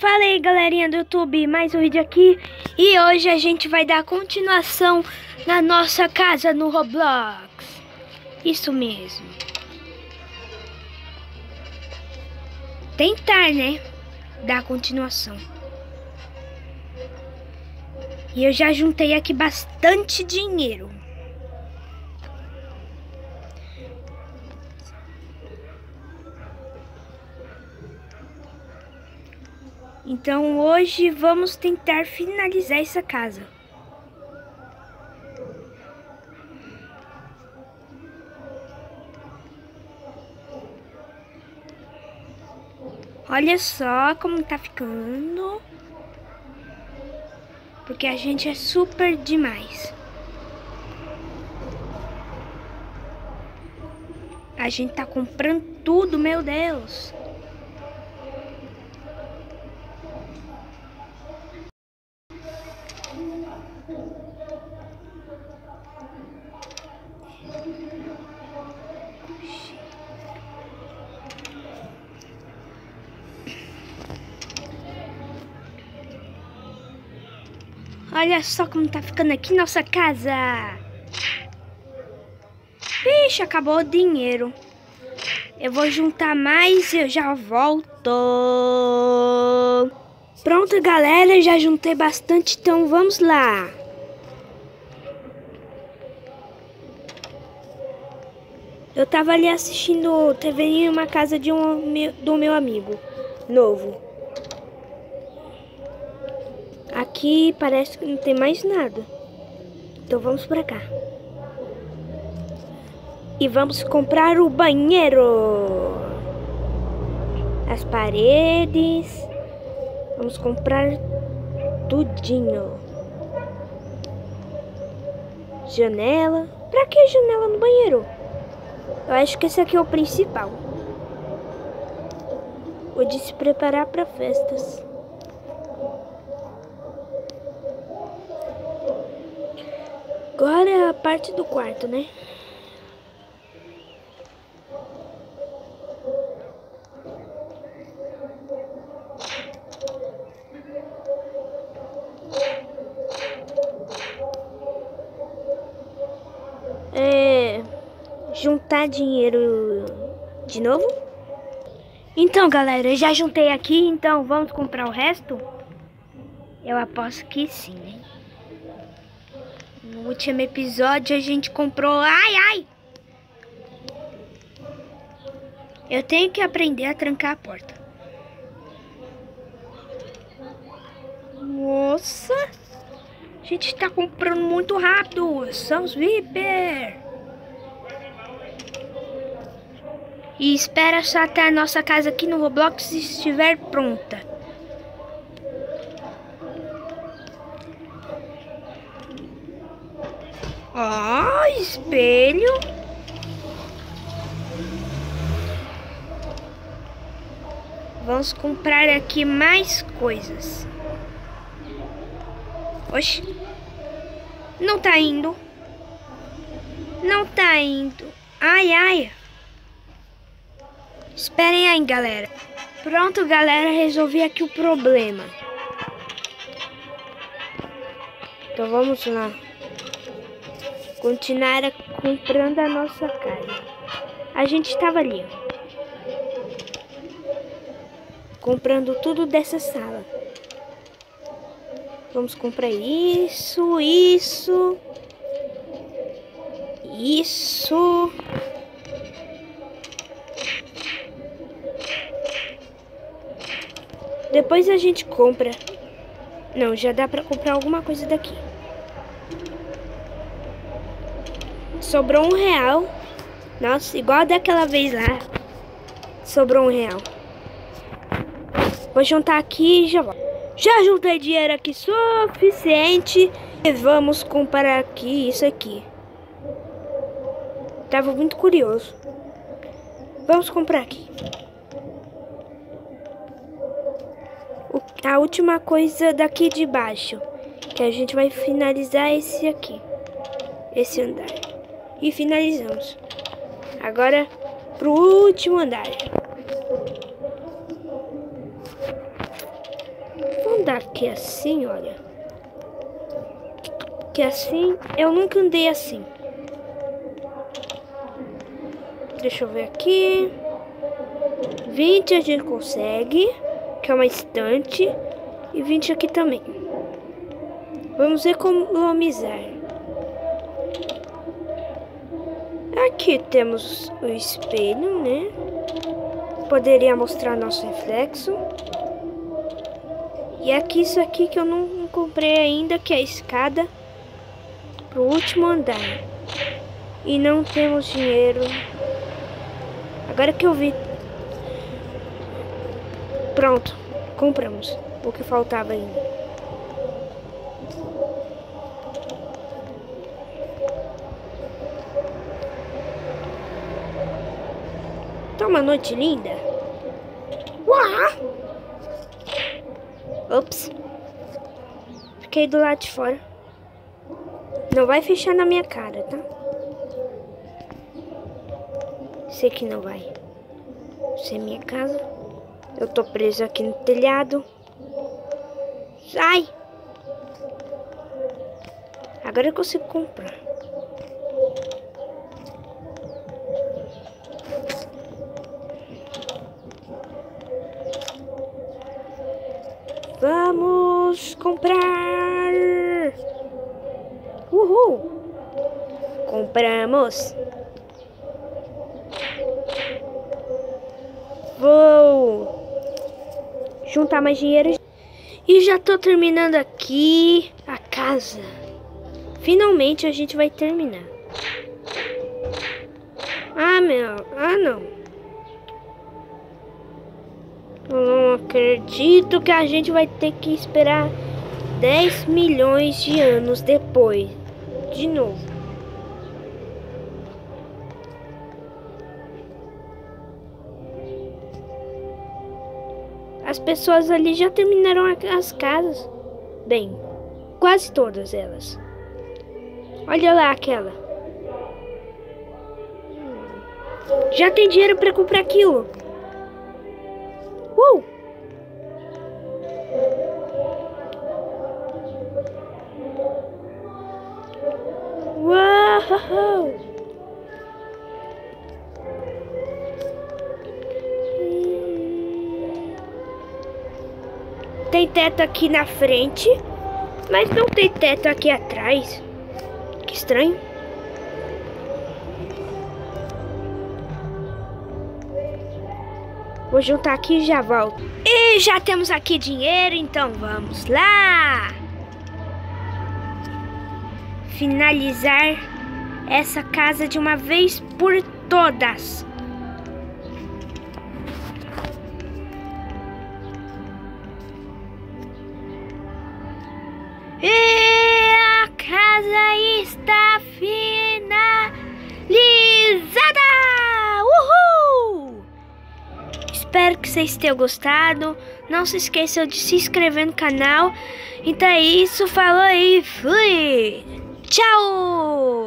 Fala aí galerinha do YouTube, mais um vídeo aqui. E hoje a gente vai dar continuação na nossa casa no Roblox. Isso mesmo. Tentar, né? Dar continuação. E eu já juntei aqui bastante dinheiro Então hoje vamos tentar finalizar essa casa. Olha só como tá ficando. Porque a gente é super demais. A gente tá comprando tudo, meu Deus. Olha só como tá ficando aqui nossa casa. Vixe, acabou o dinheiro. Eu vou juntar mais e eu já volto. Pronto, galera, já juntei bastante, então vamos lá. Eu tava ali assistindo TV em uma casa de um do meu amigo novo. Aqui parece que não tem mais nada. Então vamos pra cá. E vamos comprar o banheiro. As paredes. Vamos comprar tudinho. Janela. Pra que janela no banheiro? Eu acho que esse aqui é o principal. O de se preparar para festas. Agora é a parte do quarto, né? É, dinheiro de novo? Então, galera, eu já juntei aqui, então vamos comprar o resto? Eu aposto que sim? No último episódio a gente comprou... Ai, ai! Eu tenho que aprender a trancar a porta. Nossa! A gente tá comprando muito rápido. São os Viper. E espera só até a nossa casa aqui no Roblox estiver pronta. Ó, oh, espelho. Vamos comprar aqui mais coisas. Oxi. Não tá indo. Não tá indo. Ai, ai. Esperem aí, galera. Pronto, galera. Resolvi aqui o problema. Então vamos lá continuar comprando a nossa casa. A gente estava ali, comprando tudo dessa sala. Vamos comprar isso, isso, isso. Depois a gente compra. Não, já dá pra comprar alguma coisa daqui. Sobrou um real. Nossa, igual daquela vez lá. Sobrou um real. Vou juntar aqui e já volto. Já juntei dinheiro aqui suficiente. E vamos comprar aqui isso aqui. Tava muito curioso. Vamos comprar aqui. A última coisa daqui de baixo. Que a gente vai finalizar esse aqui. Esse andar. E finalizamos. Agora pro último andar. andar aqui assim, olha. Que assim, eu nunca andei assim. Deixa eu ver aqui. 20 a gente consegue, que é uma estante. E 20 aqui também. Vamos economizar. Aqui temos o espelho, né? Poderia mostrar nosso reflexo. E aqui isso aqui que eu não comprei ainda, que é a escada pro último andar. E não temos dinheiro. Agora que eu vi. Pronto, compramos o que faltava ainda. Tá uma noite linda. Uau! Ops. Fiquei do lado de fora. Não vai fechar na minha cara, tá? Sei que não vai. Isso é minha casa. Eu tô preso aqui no telhado. Sai! Agora eu consigo comprar. Vamos comprar! Uhul! Compramos! Vou juntar mais dinheiro e já tô terminando aqui a casa. Finalmente a gente vai terminar. Ah, meu. Ah, não. Eu não acredito que a gente vai ter que esperar 10 milhões de anos depois. De novo. As pessoas ali já terminaram as casas. Bem, quase todas elas. Olha lá aquela. Já tem dinheiro para comprar aquilo. Teto aqui na frente, mas não tem teto aqui atrás. Que estranho. Vou juntar aqui e já volto. E já temos aqui dinheiro, então vamos lá. Finalizar essa casa de uma vez por todas. Espero que vocês tenham gostado. Não se esqueçam de se inscrever no canal. Então é isso, falou e fui! Tchau!